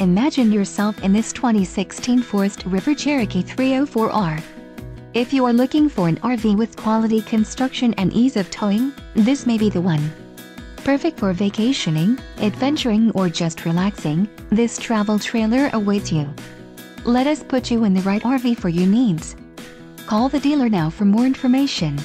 Imagine yourself in this 2016 Forest River Cherokee 304R. If you are looking for an RV with quality construction and ease of towing, this may be the one. Perfect for vacationing, adventuring or just relaxing, this travel trailer awaits you. Let us put you in the right RV for your needs. Call the dealer now for more information.